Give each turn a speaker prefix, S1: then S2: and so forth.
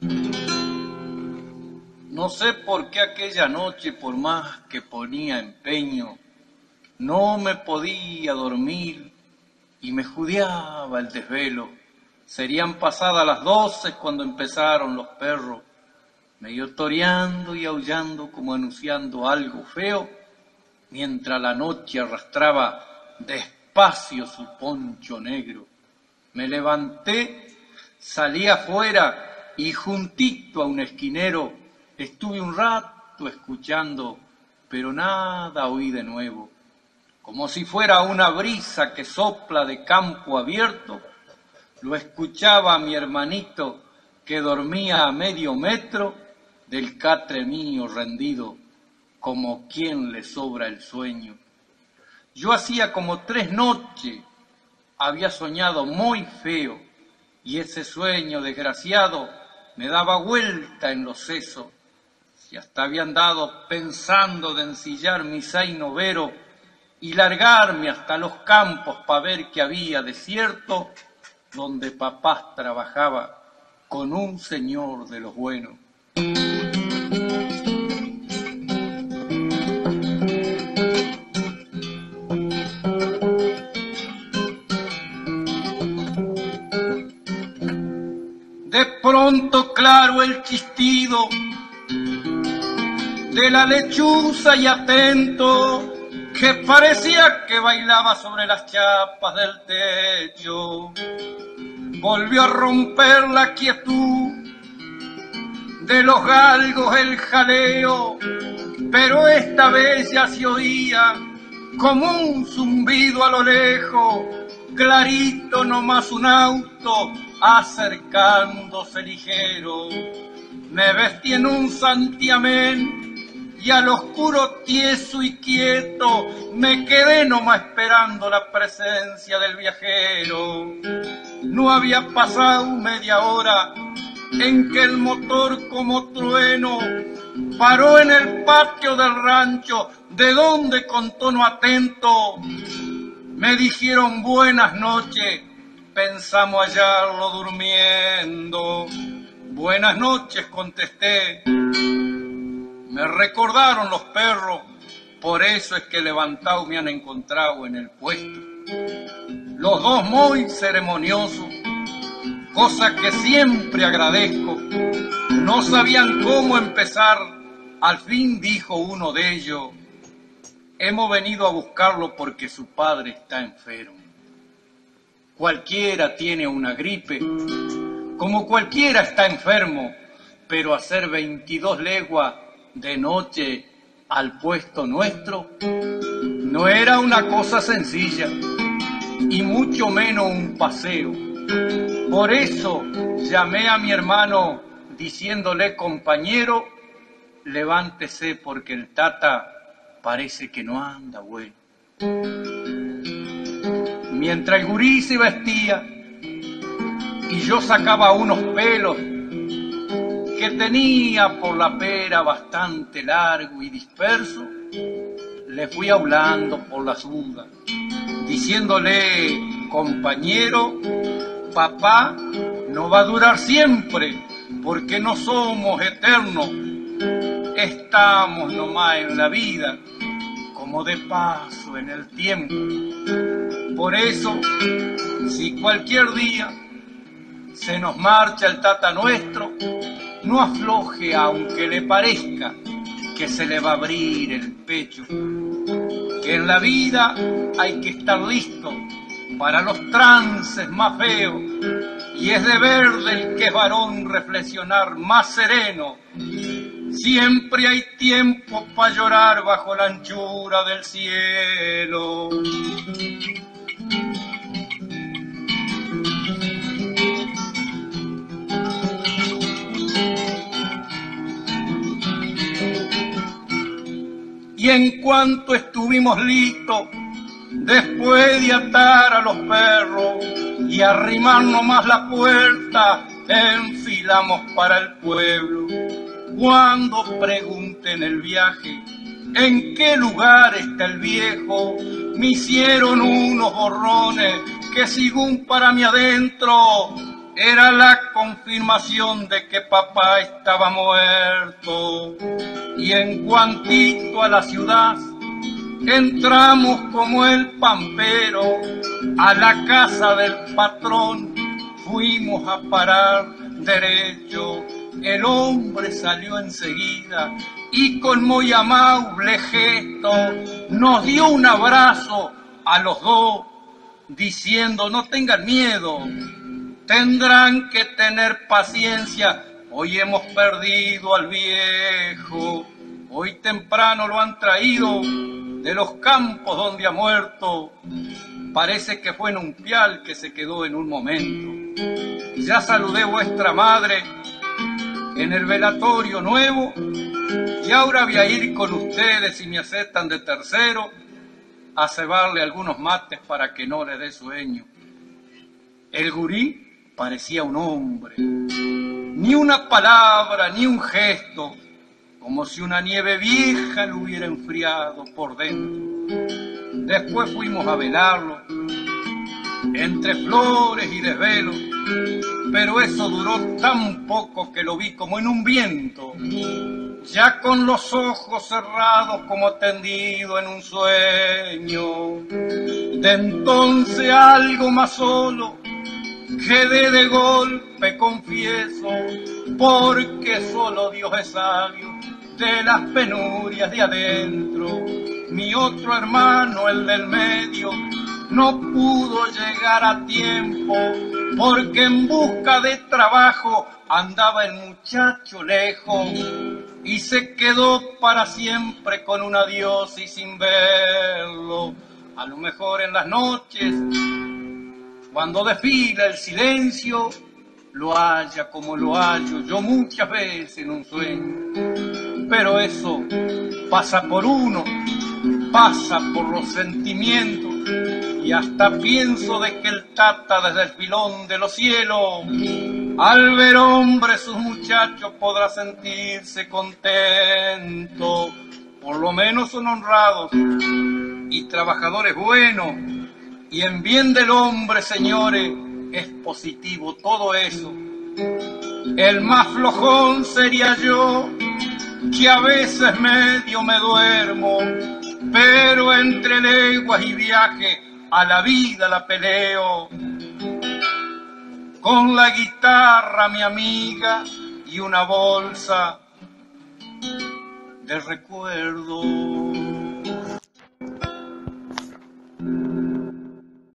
S1: No sé por qué aquella noche, por más que ponía empeño, no me podía dormir y me judiaba el desvelo. Serían pasadas las doce cuando empezaron los perros, medio toreando y aullando como anunciando algo feo, mientras la noche arrastraba despacio su poncho negro. Me levanté, salí afuera y juntito a un esquinero estuve un rato escuchando, pero nada oí de nuevo. Como si fuera una brisa que sopla de campo abierto, lo escuchaba mi hermanito que dormía a medio metro del catre mío rendido, como quien le sobra el sueño. Yo hacía como tres noches había soñado muy feo y ese sueño desgraciado me daba vuelta en los sesos y hasta había andado pensando de ensillar mi zaino vero y largarme hasta los campos para ver que había desierto donde papás trabajaba con un señor de los buenos. De pronto claro el chistido de la lechuza y atento que parecía que bailaba sobre las chapas del techo. Volvió a romper la quietud de los galgos el jaleo, pero esta vez ya se oía como un zumbido a lo lejos, clarito nomás un auto acercándose ligero. Me vestí en un santiamén y al oscuro tieso y quieto me quedé nomás esperando la presencia del viajero. No había pasado media hora en que el motor como trueno paró en el patio del rancho, de donde con tono atento me dijeron buenas noches, pensamos hallarlo durmiendo. Buenas noches, contesté. Me recordaron los perros, por eso es que levantado me han encontrado en el puesto. Los dos muy ceremoniosos, cosa que siempre agradezco. No sabían cómo empezar, al fin dijo uno de ellos, hemos venido a buscarlo porque su padre está enfermo. Cualquiera tiene una gripe, como cualquiera está enfermo, pero hacer 22 leguas de noche al puesto nuestro no era una cosa sencilla y mucho menos un paseo. Por eso llamé a mi hermano diciéndole, compañero, levántese porque el tata parece que no anda bueno. Mientras el gurí se vestía y yo sacaba unos pelos que tenía por la pera bastante largo y disperso, le fui hablando por las dudas, diciéndole, compañero, papá no va a durar siempre, porque no somos eternos, estamos nomás en la vida, como de paso en el tiempo. Por eso, si cualquier día se nos marcha el tata nuestro, no afloje aunque le parezca que se le va a abrir el pecho. Que en la vida hay que estar listo para los trances más feos y es deber del que es varón reflexionar más sereno. Siempre hay tiempo para llorar bajo la anchura del cielo. En cuanto estuvimos listos, después de atar a los perros y arrimarnos más la puerta, enfilamos para el pueblo. Cuando pregunten el viaje, ¿en qué lugar está el viejo? Me hicieron unos borrones que según para mí adentro era la confirmación de que papá estaba muerto. Y en cuantito a la ciudad, entramos como el pampero a la casa del patrón, fuimos a parar derecho. El hombre salió enseguida y con muy amable gesto nos dio un abrazo a los dos, diciendo no tengan miedo, tendrán que tener paciencia, hoy hemos perdido al viejo, hoy temprano lo han traído de los campos donde ha muerto, parece que fue en un pial que se quedó en un momento. Ya saludé vuestra madre en el velatorio nuevo y ahora voy a ir con ustedes si me aceptan de tercero a cebarle algunos mates para que no le dé sueño. El gurí parecía un hombre. Ni una palabra, ni un gesto, como si una nieve vieja lo hubiera enfriado por dentro. Después fuimos a velarlo, entre flores y desvelos, pero eso duró tan poco que lo vi como en un viento, ya con los ojos cerrados como tendido en un sueño. De entonces algo más solo Quedé de golpe, confieso, porque solo Dios es sabio de las penurias de adentro. Mi otro hermano, el del medio, no pudo llegar a tiempo, porque en busca de trabajo andaba el muchacho lejos y se quedó para siempre con un adiós y sin verlo. A lo mejor en las noches cuando desfila el silencio, lo haya como lo hallo yo muchas veces en un sueño. Pero eso pasa por uno, pasa por los sentimientos y hasta pienso de que el tata desde el filón de los cielos, al ver hombre sus muchachos podrá sentirse contento. Por lo menos son honrados y trabajadores buenos y en bien del hombre, señores, es positivo todo eso. El más flojón sería yo, que a veces medio me duermo, pero entre leguas y viaje a la vida la peleo. Con la guitarra, mi amiga, y una bolsa de recuerdo.